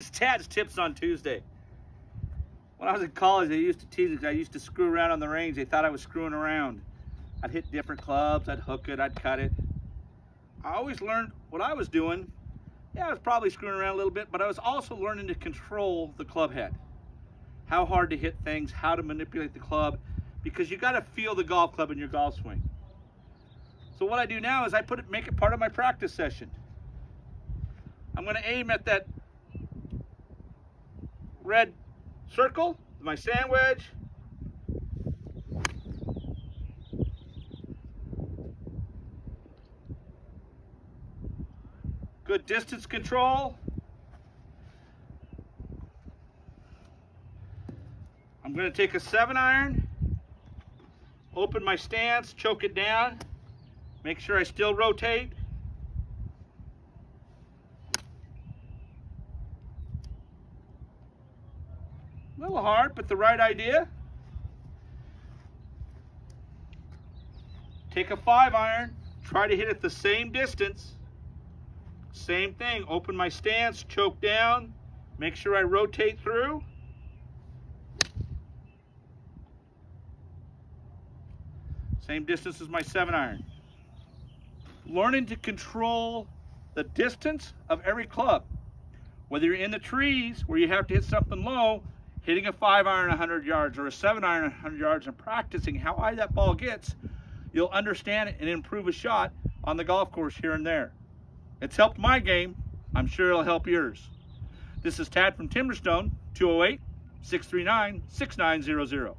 It's Tad's Tips on Tuesday. When I was in college, they used to tease me I used to screw around on the range. They thought I was screwing around. I'd hit different clubs, I'd hook it, I'd cut it. I always learned what I was doing. Yeah, I was probably screwing around a little bit, but I was also learning to control the club head. How hard to hit things, how to manipulate the club, because you gotta feel the golf club in your golf swing. So what I do now is I put it, make it part of my practice session. I'm gonna aim at that red circle, my sandwich. Good distance control. I'm going to take a seven iron, open my stance, choke it down, make sure I still rotate. A little hard, but the right idea. Take a five iron, try to hit it the same distance. Same thing, open my stance, choke down, make sure I rotate through. Same distance as my seven iron. Learning to control the distance of every club. Whether you're in the trees where you have to hit something low, hitting a five iron 100 yards or a seven iron 100 yards and practicing how high that ball gets, you'll understand it and improve a shot on the golf course here and there. It's helped my game. I'm sure it'll help yours. This is Tad from Timberstone, 208 639 6900.